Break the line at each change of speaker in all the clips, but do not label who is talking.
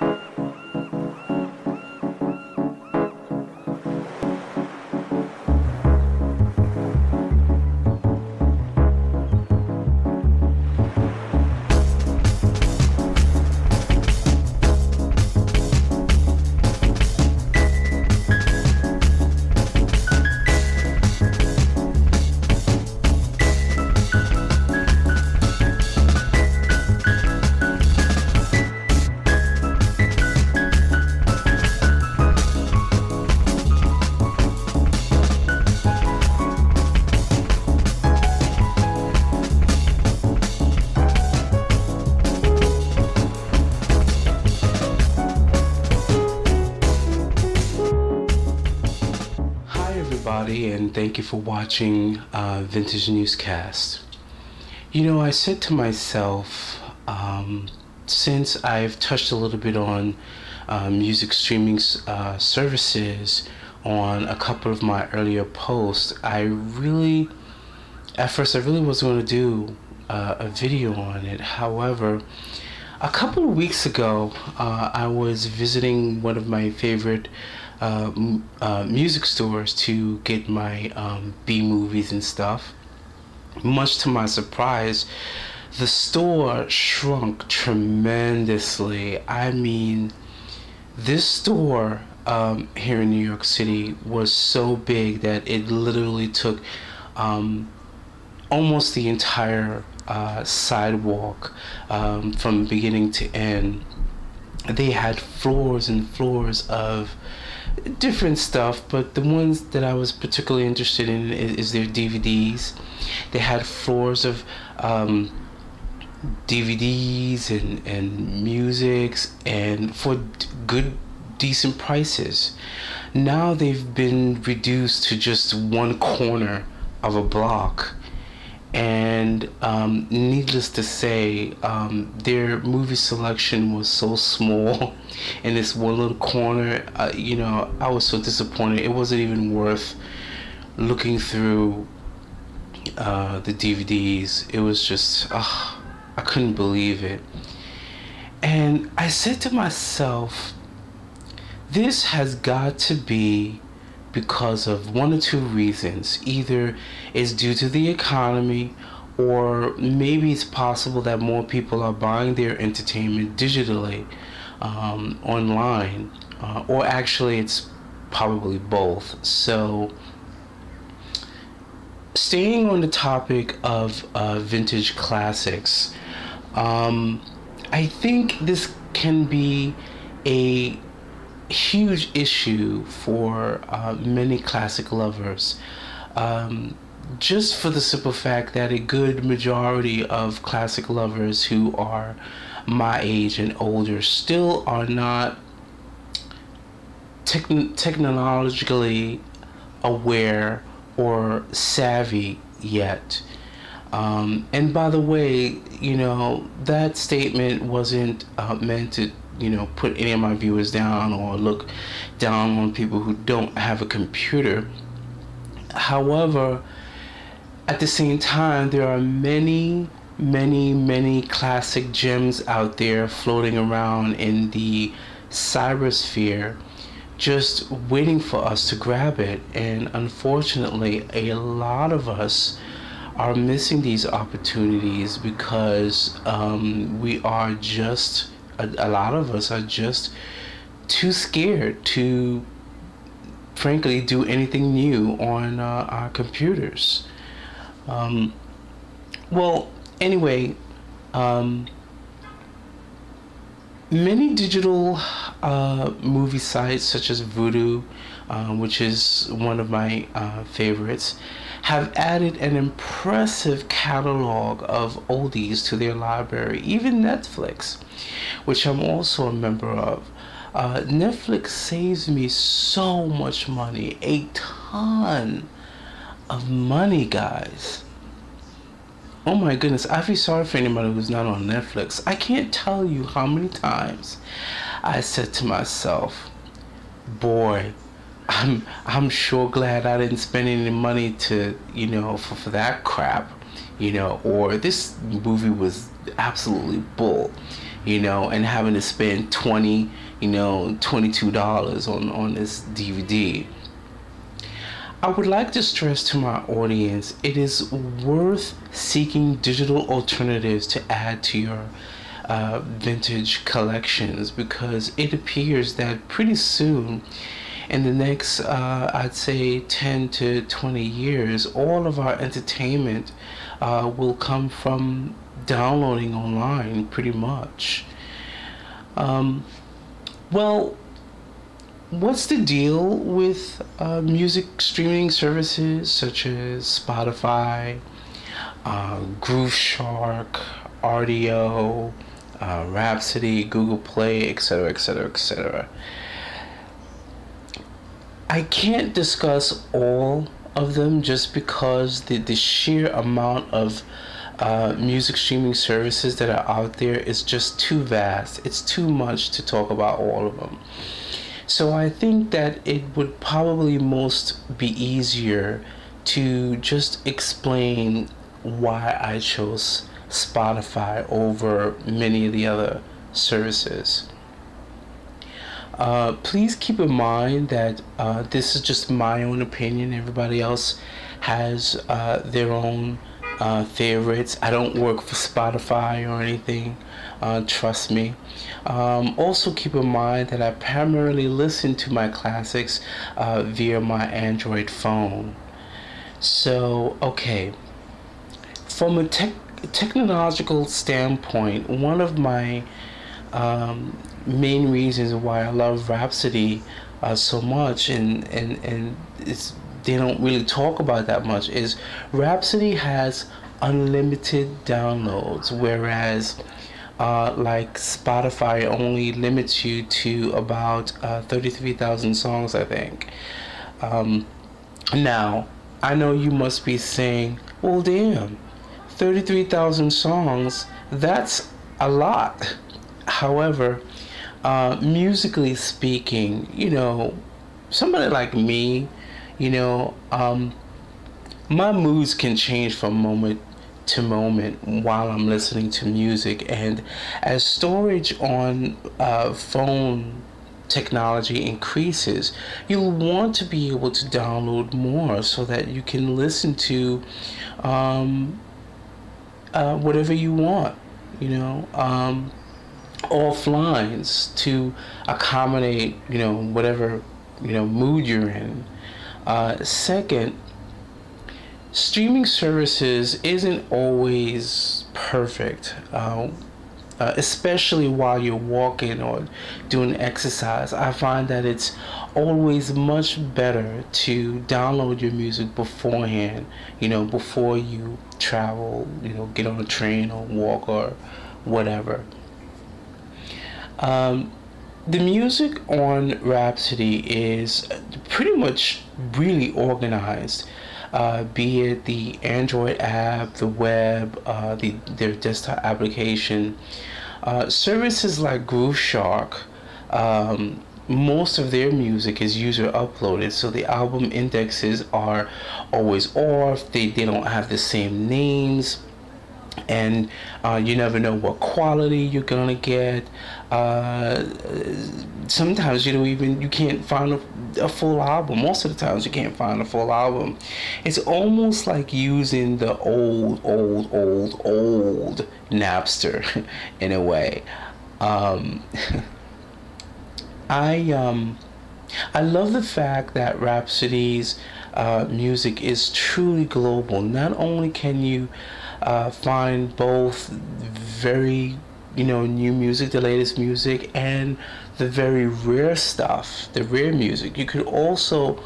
and thank you for watching uh, Vintage Newscast. You know, I said to myself, um, since I've touched a little bit on uh, music streaming uh, services on a couple of my earlier posts, I really, at first, I really wasn't going to do uh, a video on it. However, a couple of weeks ago, uh, I was visiting one of my favorite uh, uh, music stores to get my um, B movies and stuff. Much to my surprise, the store shrunk tremendously. I mean, this store um, here in New York City was so big that it literally took um, almost the entire uh, sidewalk um, from beginning to end. They had floors and floors of different stuff, but the ones that I was particularly interested in is, is their DVDs. They had floors of um, DVDs and, and musics and for good, decent prices. Now they've been reduced to just one corner of a block and um, needless to say, um, their movie selection was so small in this one little corner. Uh, you know, I was so disappointed. It wasn't even worth looking through uh, the DVDs. It was just, uh, I couldn't believe it. And I said to myself, this has got to be because of one or two reasons. Either it's due to the economy, or maybe it's possible that more people are buying their entertainment digitally um, online, uh, or actually, it's probably both. So, staying on the topic of uh, vintage classics, um, I think this can be a huge issue for uh, many classic lovers. Um, just for the simple fact that a good majority of classic lovers who are my age and older still are not technologically aware or savvy yet. Um, and by the way, you know, that statement wasn't uh, meant to you know put any of my viewers down or look down on people who don't have a computer. However at the same time there are many many many classic gems out there floating around in the cybersphere just waiting for us to grab it. And unfortunately a lot of us are missing these opportunities because um, we are just a, a lot of us are just too scared to frankly do anything new on uh, our computers. Um, well, anyway, um, many digital uh, movie sites such as Vudu, uh, which is one of my uh, favorites, have added an impressive catalog of oldies to their library, even Netflix, which I'm also a member of. Uh, Netflix saves me so much money, a ton of money, guys. Oh my goodness, I feel sorry for anybody who's not on Netflix. I can't tell you how many times I said to myself, boy, I'm I'm sure glad I didn't spend any money to you know for, for that crap, you know, or this movie was absolutely bull, you know, and having to spend 20, you know, $22 on, on this DVD. I would like to stress to my audience it is worth seeking digital alternatives to add to your uh, vintage collections because it appears that pretty soon in the next uh, i'd say 10 to 20 years all of our entertainment uh, will come from downloading online pretty much um, well what's the deal with uh, music streaming services such as spotify uh, Grooveshark rdio uh, Rhapsody, Google Play, etc., etc., etc. I can't discuss all of them just because the, the sheer amount of uh, music streaming services that are out there is just too vast. It's too much to talk about all of them. So I think that it would probably most be easier to just explain why I chose Spotify over many of the other services. Uh, please keep in mind that uh, this is just my own opinion. Everybody else has uh, their own uh, favorites. I don't work for Spotify or anything. Uh, trust me. Um, also, keep in mind that I primarily listen to my classics via my Android phone. So, okay. From a tech technological standpoint, one of my um, main reasons why I love Rhapsody uh, so much, and and and it's they don't really talk about that much, is Rhapsody has unlimited downloads, whereas uh, like Spotify only limits you to about uh, 33,000 songs, I think. Um, now, I know you must be saying, well, damn, 33,000 songs, that's a lot. However, uh, musically speaking, you know, somebody like me, you know, um, my moods can change from moment to moment while I'm listening to music. And as storage on uh, phone technology increases, you'll want to be able to download more so that you can listen to um, uh, whatever you want, you know, um, offlines to accommodate, you know, whatever, you know, mood you're in. Uh, second, streaming services isn't always perfect. Uh, uh, especially while you're walking or doing exercise. I find that it's always much better to download your music beforehand, you know, before you travel, you know, get on a train or walk or whatever. Um, the music on Rhapsody is pretty much really organized. Uh, be it the Android app, the web, uh, the their desktop application. Uh, services like Grooveshark, um, most of their music is user uploaded, so the album indexes are always off. They they don't have the same names and uh, you never know what quality you're gonna get. Uh, sometimes you don't even you can't find a, a, full album. Most of the times you can't find a full album. It's almost like using the old, old, old, old Napster in a way. Um, I um, I love the fact that Rhapsody's uh, music is truly global. Not only can you uh, find both very you know new music the latest music and the very rare stuff the rare music. You could also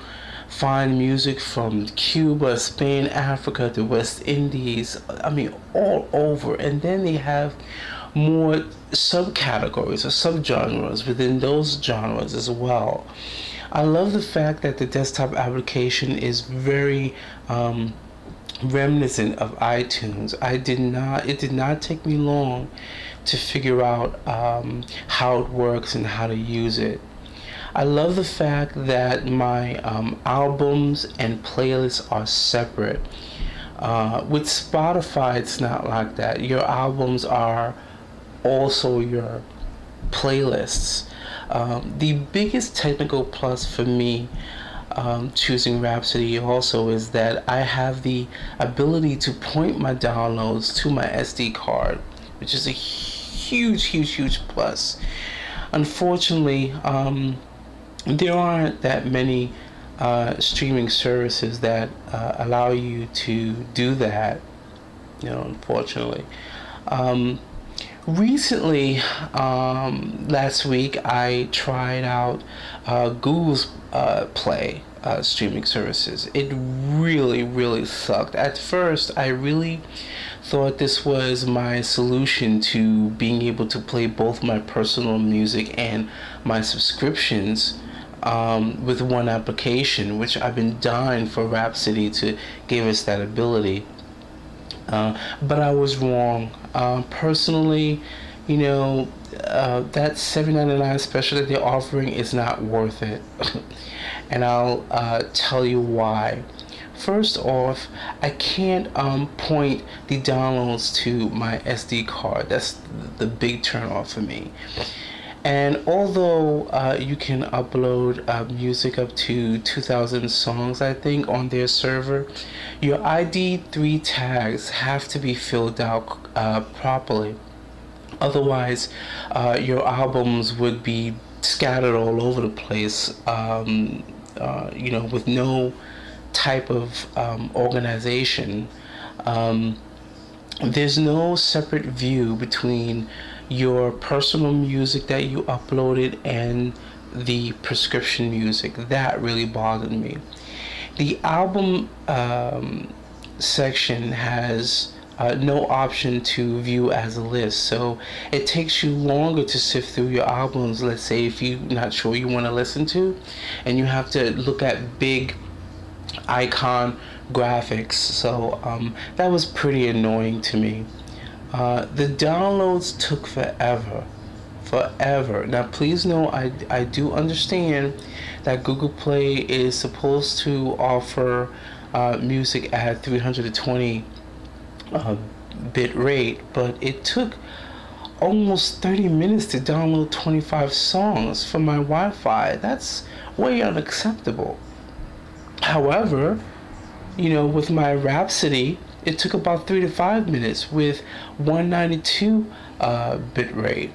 find music from cuba spain africa the west indies i mean all over. And then they have more subcategories or subgenres within those genres as well. I love the fact that the desktop application is very um, reminiscent of iTunes. I did not. It did not take me long to figure out um, how it works and how to use it. I love the fact that my um, albums and playlists are separate. Uh, with Spotify, it's not like that. Your albums are also your playlists. Um, the biggest technical plus for me um, choosing Rhapsody also is that I have the ability to point my downloads to my SD card, which is a huge, huge, huge plus. Unfortunately, um, there aren't that many uh, streaming services that uh, allow you to do that. You know, unfortunately. Um, recently, um, last week, I tried out uh, Google's uh, Play uh, streaming services. It really, really sucked. At first, I really thought this was my solution to being able to play both my personal music and my subscriptions um, with one application, which I've been dying for Rhapsody to give us that ability. Uh, but I was wrong. Uh, personally, you know, uh, that $7.99 special that they're offering is not worth it. and I'll uh, tell you why. First off, I can't um, point the downloads to my SD card. That's the big turnoff for me. And although uh, you can upload uh, music up to 2,000 songs, I think, on their server, your ID3 tags have to be filled out uh, properly. Otherwise, uh, your albums would be scattered all over the place, um, uh, you know, with no type of um, organization. Um, there's no separate view between your personal music that you uploaded and the prescription music. That really bothered me. The album um, section has uh, no option to view as a list, so it takes you longer to sift through your albums. Let's say if you're not sure you want to listen to, and you have to look at big icon graphics. So um, that was pretty annoying to me. Uh, the downloads took forever. Forever. Now, please know I, I do understand that Google Play is supposed to offer uh, music at 320 uh, bit rate, but it took almost 30 minutes to download 25 songs from my Wi Fi. That's way unacceptable. However, you know, with my Rhapsody, it took about three to five minutes with 192 uh, bit rate.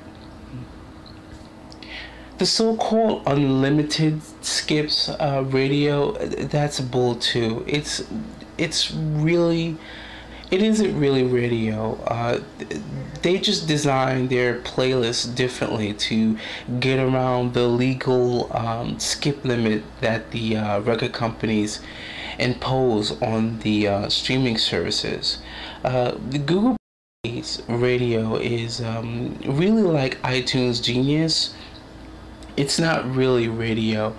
The so-called unlimited skips uh, radio, that's a bull too. It's it's really it isn't really radio. Uh, they just design their playlists differently to get around the legal um, skip limit that the uh, record companies impose on the uh, streaming services. Uh, the Google radio is um, really like iTunes Genius. It's not really radio.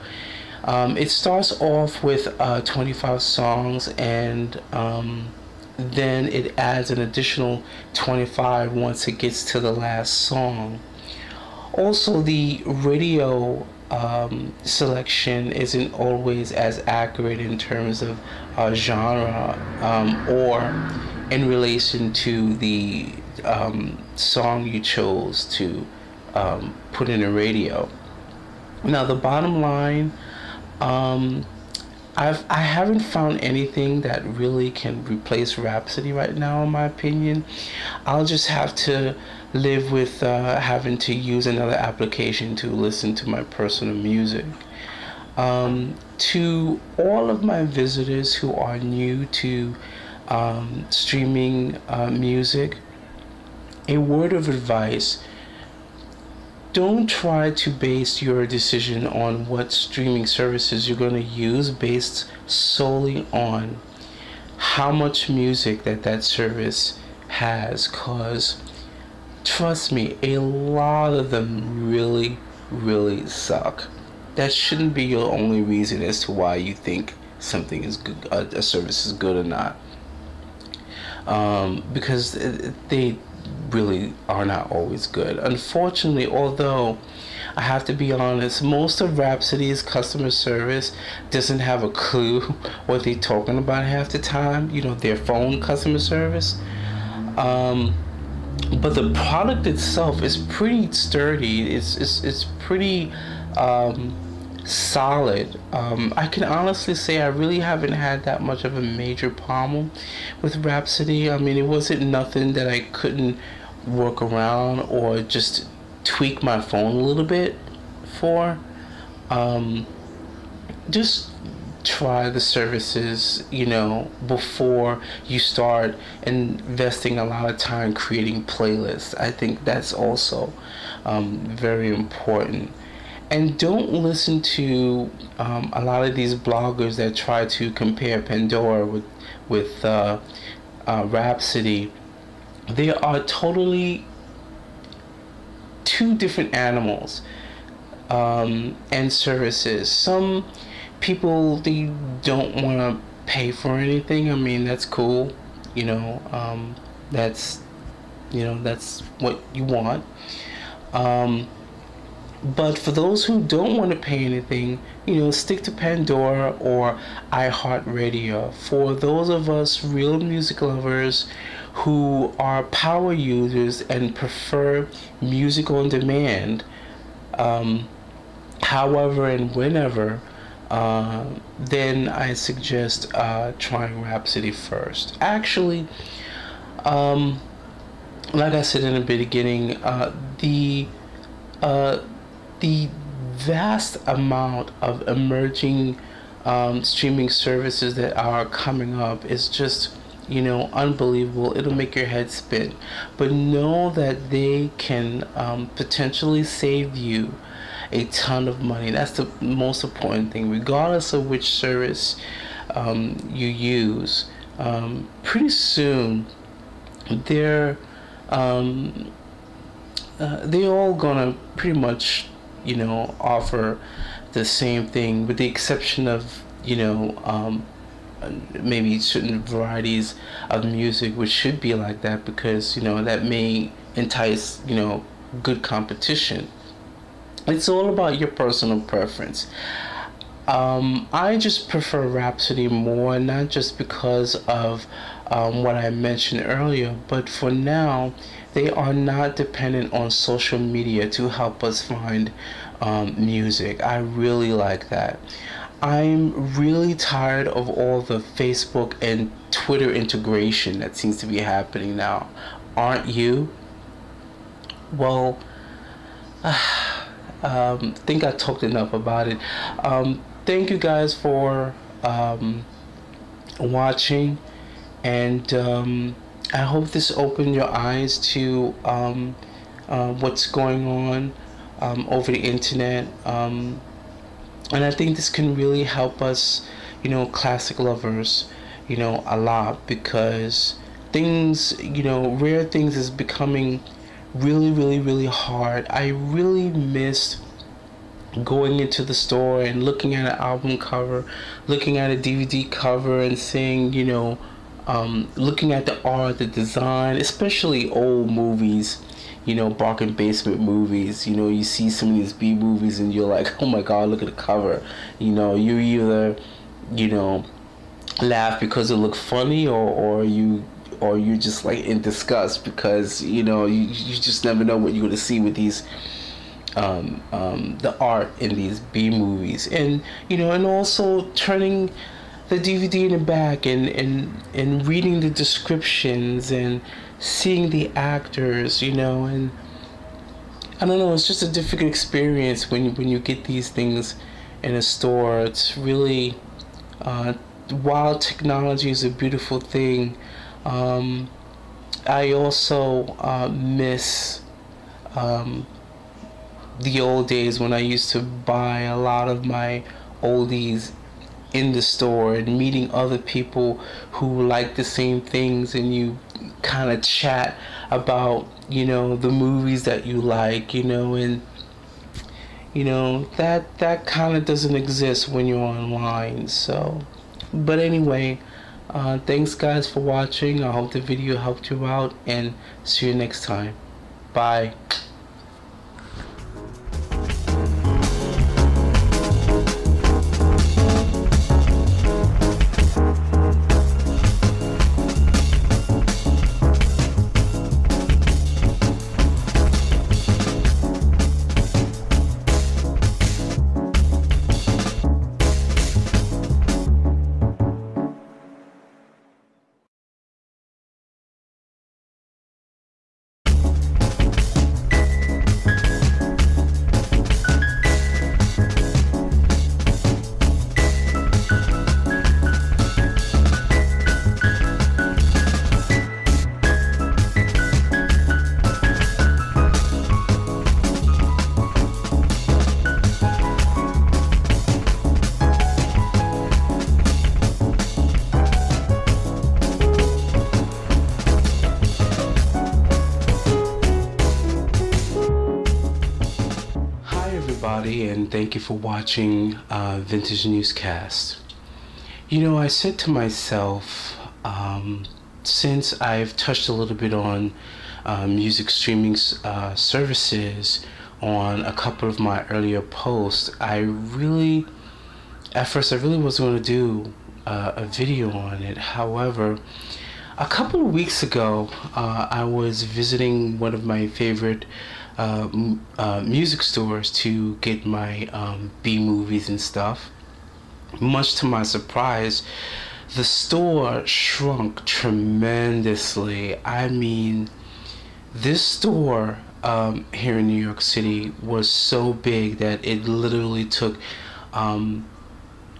Um, it starts off with uh, 25 songs and um, then it adds an additional 25 once it gets to the last song. Also, the radio um, selection isn't always as accurate in terms of uh, genre um, or in relation to the um, song you chose to um, put in a radio. Now, the bottom line, um, I've I haven't found anything that really can replace Rhapsody right now, in my opinion. I'll just have to live with uh, having to use another application to listen to my personal music. Um, to all of my visitors who are new to um, streaming uh, music, a word of advice don't try to base your decision on what streaming services you're going to use based solely on how much music that that service has cause trust me a lot of them really really suck. That shouldn't be your only reason as to why you think something is good a, service is good or not. Um, because they really are not always good. Unfortunately, although I have to be honest, most of Rhapsody's customer service doesn't have a clue what they're talking about half the time. You know, their phone customer service. Um, but the product itself is pretty sturdy. It's it's, it's pretty um, solid. Um, I can honestly say I really haven't had that much of a major problem with Rhapsody. I mean, it wasn't nothing that I couldn't work around or just tweak my phone a little bit for. Um, just try the services, you know, before you start investing a lot of time creating playlists. I think that's also um, very important. And don't listen to um, a lot of these bloggers that try to compare Pandora with with uh, uh, Rhapsody. They are totally two different animals um, and services. Some people they don't want to pay for anything. I mean, that's cool. You know, um, that's you know that's what you want. Um, but for those who don't want to pay anything, you know, stick to Pandora or iHeartRadio. For those of us real music lovers who are power users and prefer music on demand, um, however and whenever, uh, then I suggest uh, trying Rhapsody first. Actually, um, like I said in the beginning, uh, the uh, the vast amount of emerging um, streaming services that are coming up is just you know unbelievable it'll make your head spin but know that they can um, potentially save you a ton of money. That's the most important thing, regardless of which service um, you use. Um, pretty soon, they're um, uh, they all gonna pretty much, you know, offer the same thing, with the exception of you know um, maybe certain varieties of music which should be like that because you know that may entice you know good competition it's all about your personal preference. Um, I just prefer Rhapsody more, not just because of um, what I mentioned earlier, but for now, they are not dependent on social media to help us find um, music. I really like that. I'm really tired of all the Facebook and Twitter integration that seems to be happening now. Aren't you? Well, uh, um, think I talked enough about it. Um, thank you guys for um, watching, and um, I hope this opened your eyes to um, uh, what's going on um, over the internet. and I think this can really help us, you know, classic lovers, you know, a lot because things, you know, rare things is becoming really, really, really hard. I really missed going into the store and looking at an album cover, looking at a DVD cover, and seeing, you know, um, looking at the art, the design, especially old movies, you know, Bargain Basement movies. You know, you see some of these B movies and you're like, oh my god, look at the cover. You know, you either, you know, laugh because it looked funny or, or you or you're just like in disgust because you know you, you just never know what you're going to see with these um, um, the art in these B movies and you know and also turning the DVD in the back and, and and reading the descriptions and seeing the actors you know and I don't know it's just a different experience when you, when you get these things in a store. It's really uh, while technology is a beautiful thing um, I also uh, miss um, the old days when I used to buy a lot of my oldies in the store and meeting other people who like the same things and you kind of chat about you know the movies that you like you know and you know that that kind of doesn't exist when you're online so but anyway uh, thanks guys for watching. I hope the video helped you out and see you next time. Bye. Thank you for watching uh, Vintage Newscast. You know, I said to myself, um, since I've touched a little bit on uh, music streaming uh, services on a couple of my earlier posts, I really, at first, I really wasn't going to do uh, a video on it. However, a couple of weeks ago, uh, I was visiting one of my favorite uh, uh, music stores to get my um, B movies and stuff. Much to my surprise, the store shrunk tremendously. I mean, this store um, here in New York City was so big that it literally took um,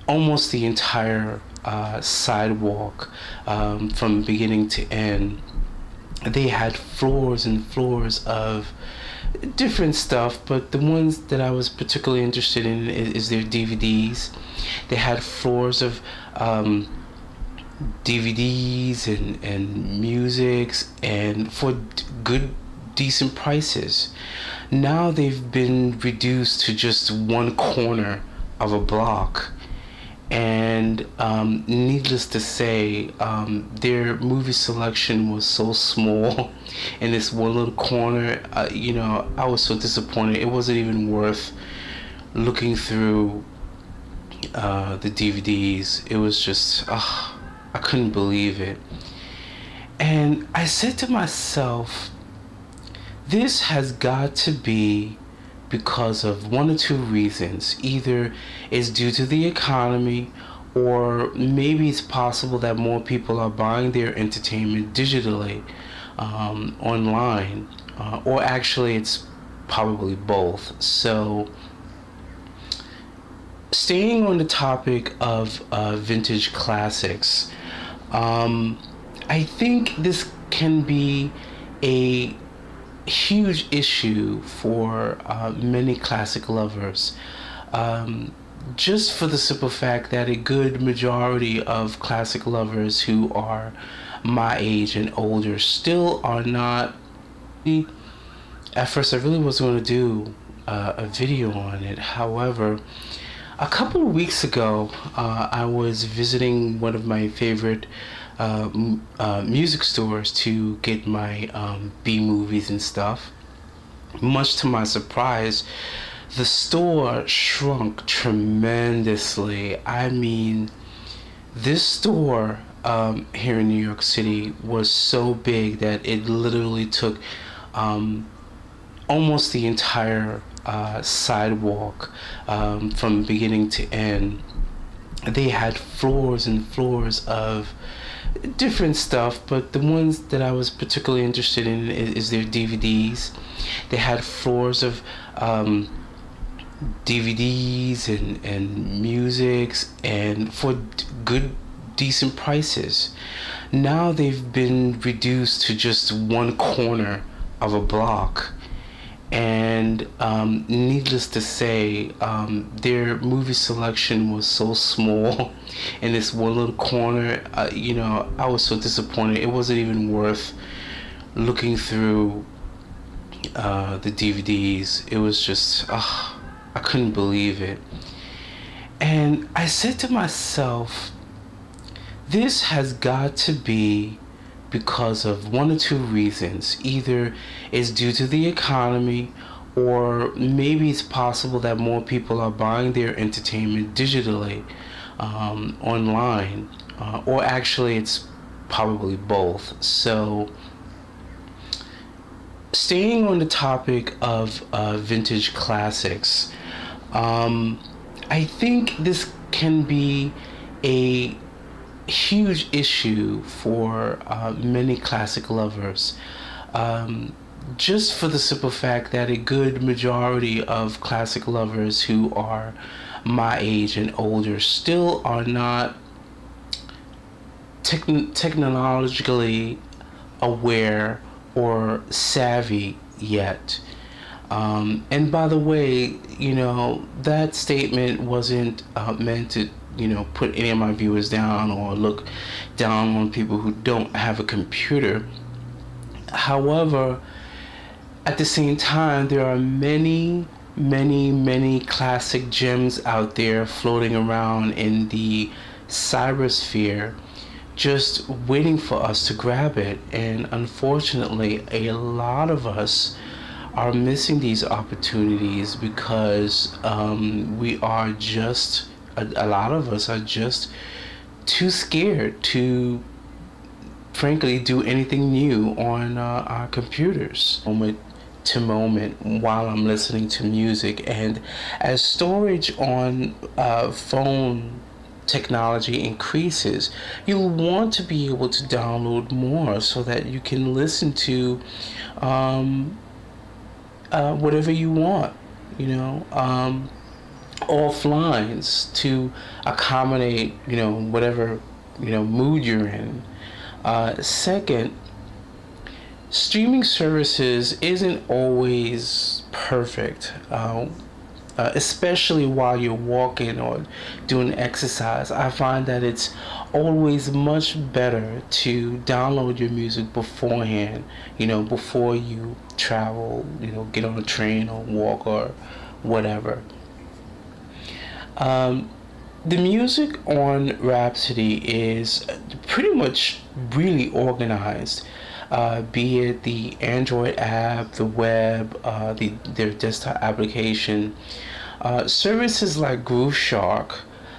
almost the entire uh, sidewalk um, from beginning to end. They had floors and floors of different stuff, but the ones that I was particularly interested in is, is their DVDs. They had floors of um, DVDs and, and musics and for good, decent prices. Now they've been reduced to just one corner of a block and um, needless to say, um, their movie selection was so small in this one little corner. Uh, you know, I was so disappointed. It wasn't even worth looking through uh, the DVDs. It was just, I couldn't believe it. And I said to myself, this has got to be because of one or two reasons. Either it's due to the economy, or maybe it's possible that more people are buying their entertainment digitally um, online, uh, or actually, it's probably both. So, staying on the topic of uh, vintage classics, um, I think this can be a huge issue for uh, many classic lovers. Um, just for the simple fact that a good majority of classic lovers who are my age and older still are not. At first, I really wasn't going to do uh, a video on it. However, a couple of weeks ago, uh, I was visiting one of my favorite uh, uh, music stores to get my um, B movies and stuff. Much to my surprise, the store shrunk tremendously. I mean, this store um, here in New York City was so big that it literally took um, almost the entire uh, sidewalk um, from beginning to end. They had floors and floors of different stuff, but the ones that I was particularly interested in is, is their DVDs. They had floors of um, DVDs and, and musics and for good, decent prices. Now they've been reduced to just one corner of a block and um, needless to say, um, their movie selection was so small in this one little corner. Uh, you know, I was so disappointed. It wasn't even worth looking through uh, the DVDs. It was just, uh, I couldn't believe it. And I said to myself, this has got to be because of one or two reasons. Either it's due to the economy, or maybe it's possible that more people are buying their entertainment digitally um, online, uh, or actually, it's probably both. So, staying on the topic of uh, vintage classics, um, I think this can be a huge issue for uh, many classic lovers. Um, just for the simple fact that a good majority of classic lovers who are my age and older still are not te- technologically aware or savvy yet. Um, and by the way, you know, that statement wasn't uh, meant to you know, put any of my viewers down or look down on people who don't have a computer. However, at the same time, there are many many, many classic gems out there floating around in the cybersphere just waiting for us to grab it. And unfortunately, a lot of us are missing these opportunities because um, we are just, a, a lot of us are just too scared to frankly do anything new on uh, our computers. Moment to moment while I'm listening to music and as storage on uh, phone technology increases you'll want to be able to download more so that you can listen to um, uh, whatever you want you know? Um, offlines to accommodate you know whatever you know mood you're in. Uh, second streaming services isn't always perfect uh, uh, especially while you're walking or doing exercise. I find that it's always much better to download your music beforehand you know before you travel you know get on a train or walk or whatever um, the music on Rhapsody is pretty much really organized. Uh, be it the Android app, the web, uh, the their desktop application, uh, services like Grooveshark.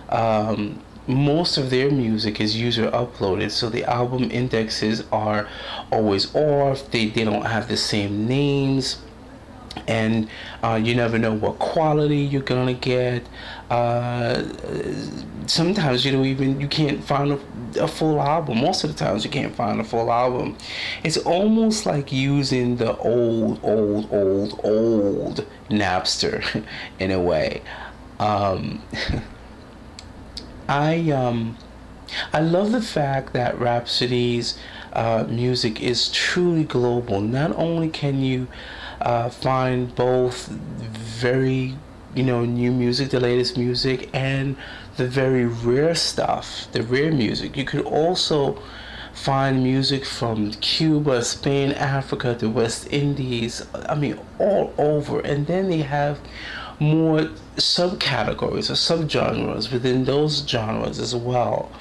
Um, most of their music is user uploaded, so the album indexes are always off. They they don't have the same names and uh, you never know what quality you're gonna get. Uh, sometimes you don't even you can't find a, a, full album. Most of the times you can't find a full album. It's almost like using the old, old, old, old Napster in a way. Um, I um, I love the fact that Rhapsody's uh, music is truly global. Not only can you uh, find both very you know new music the latest music and the very rare stuff the rare music. You could also find music from cuba spain africa the west indies i mean all over. And then they have more subcategories or subgenres within those genres as well.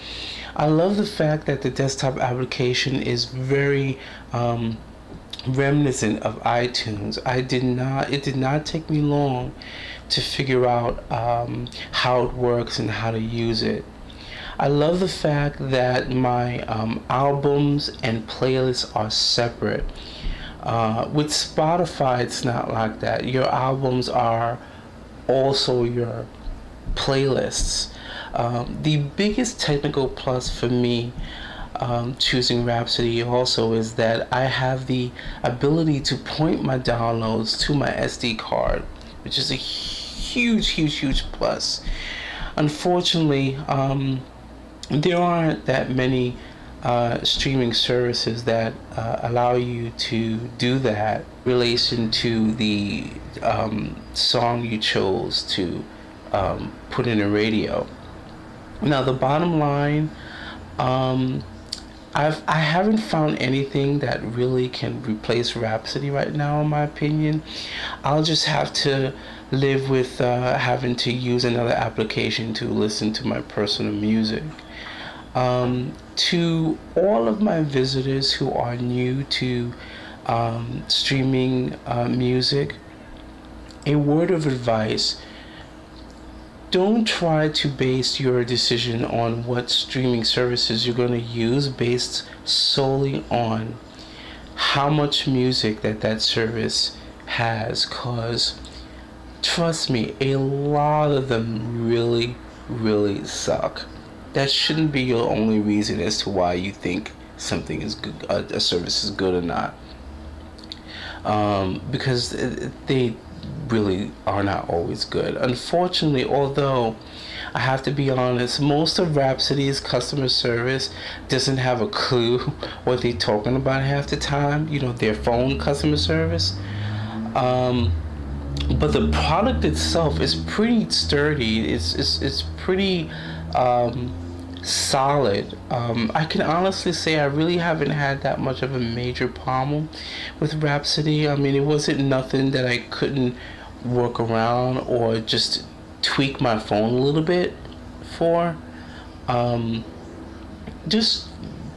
I love the fact that the desktop application is very um, reminiscent of iTunes. I did not. It did not take me long to figure out um, how it works and how to use it. I love the fact that my um, albums and playlists are separate. Uh, with Spotify, it's not like that. Your albums are also your playlists. Um, the biggest technical plus for me um, choosing Rhapsody also is that I have the ability to point my downloads to my SD card, which is a huge, huge, huge plus. Unfortunately, um, there aren't that many uh, streaming services that uh, allow you to do that relation to the um, song you chose to um, put in a radio. Now, the bottom line, um, I've I haven't found anything that really can replace Rhapsody right now, in my opinion. I'll just have to live with uh, having to use another application to listen to my personal music. Um, to all of my visitors who are new to um, streaming uh, music, a word of advice don't try to base your decision on what streaming services you're going to use based solely on how much music that that service has cause trust me a lot of them really really suck. That shouldn't be your only reason as to why you think something is good a, service is good or not. Um, because they really are not always good. Unfortunately, although I have to be honest, most of Rhapsody's customer service doesn't have a clue what they're talking about half the time. You know, their phone customer service. Um, but the product itself is pretty sturdy. It's it's it's pretty. Um, solid. Um, I can honestly say I really haven't had that much of a major problem with Rhapsody. I mean, it wasn't nothing that I couldn't work around or just tweak my phone a little bit for, um, just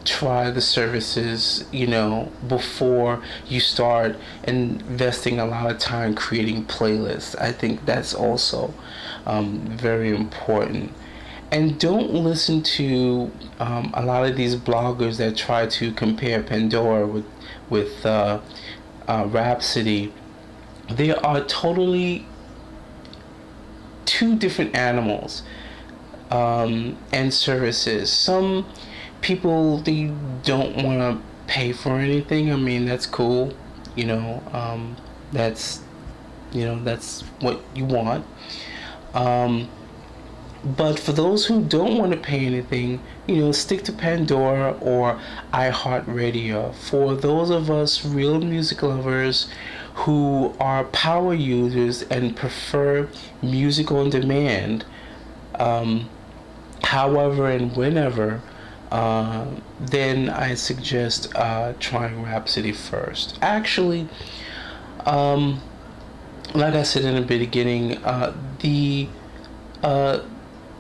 try the services, you know, before you start investing a lot of time creating playlists. I think that's also um, very important. And don't listen to um, a lot of these bloggers that try to compare Pandora with with uh, uh, Rhapsody. They are totally two different animals um, and services. Some people they don't want to pay for anything. I mean that's cool, you know. Um, that's you know that's what you want. Um, but for those who don't want to pay anything, you know, stick to Pandora or iHeartRadio. For those of us real music lovers who are power users and prefer music on demand, um, however and whenever, uh, then I suggest uh, trying Rhapsody first. Actually, um, like I said in the beginning, uh, the uh,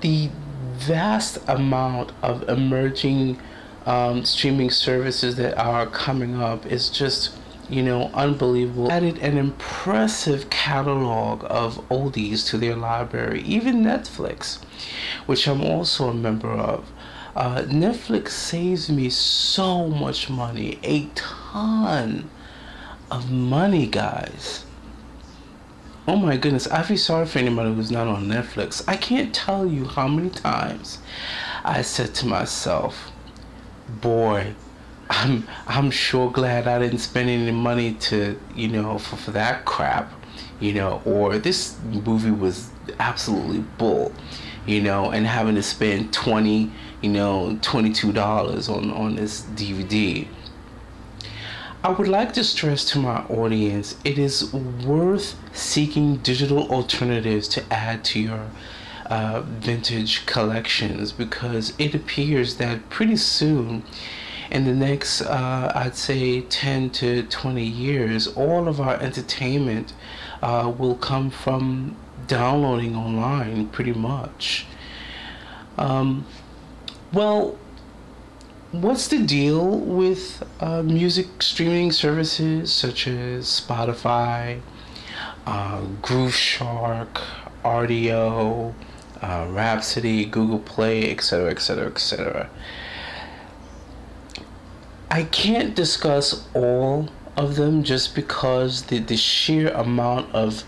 the vast amount of emerging um, streaming services that are coming up is just you know unbelievable added an impressive catalog of oldies to their library even netflix which i'm also a member of uh, Netflix saves me so much money, a ton of money, guys. Oh my goodness, I feel sorry for anybody who's not on Netflix. I can't tell you how many times I said to myself, boy, I'm I'm sure glad I didn't spend any money to, you know, for, for that crap, you know, or this movie was absolutely bull, you know, and having to spend 20 you know, $22 on, on this DVD. I would like to stress to my audience it is worth seeking digital alternatives to add to your uh, vintage collections because it appears that pretty soon, in the next, uh, I'd say, 10 to 20 years, all of our entertainment uh, will come from downloading online pretty much. Um, well, what's the deal with uh, music streaming services such as Spotify, uh, Grooveshark, Rdio, uh, Rhapsody, Google Play, etc., etc., etc.? I can't discuss all of them just because the, the sheer amount of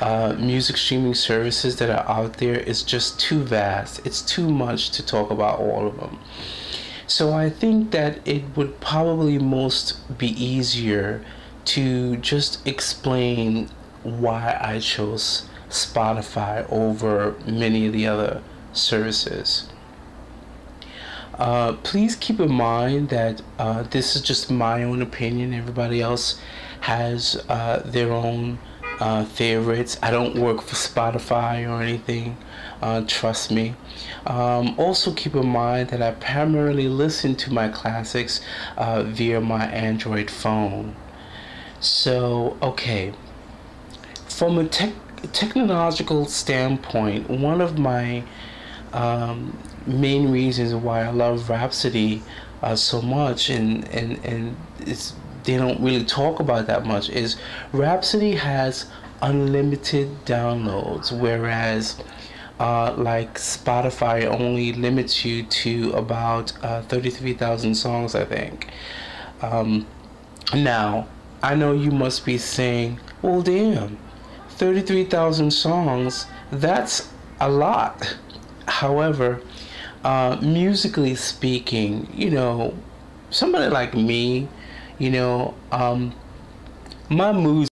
uh, music streaming services that are out there is just too vast. It's too much to talk about all of them. So I think that it would probably most be easier to just explain why I chose Spotify over many of the other services. Uh, please keep in mind that uh, this is just my own opinion. Everybody else has uh, their own uh, favorites. I don't work for Spotify or anything. Uh, trust me. Um, also, keep in mind that I primarily listen to my classics uh, via my Android phone. So, okay. From a tech technological standpoint, one of my um, main reasons why I love Rhapsody uh, so much and, and, and it's they don't really talk about that much is Rhapsody has unlimited downloads, whereas uh, like Spotify only limits you to about uh, 33,000 songs, I think. Um, now, I know you must be saying, well, damn, 33,000 songs, that's a lot. However, uh, musically speaking, you know, somebody like me, you know, um, my moods